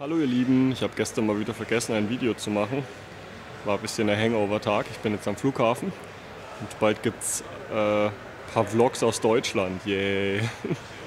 Hallo ihr Lieben, ich habe gestern mal wieder vergessen ein Video zu machen. War ein bisschen ein Hangover-Tag. Ich bin jetzt am Flughafen und bald gibt es äh, ein paar Vlogs aus Deutschland. Yay!